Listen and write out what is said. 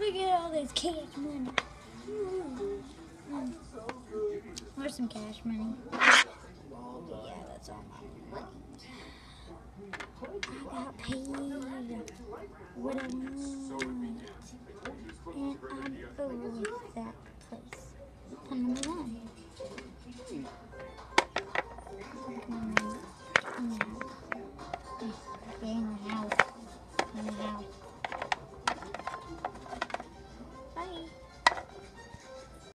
We get all this cash money. Mm. Where's some cash money? Yeah, that's all my money. I got paid what I need. And I believe that place. I'm number one. Mm. Mm. Mm.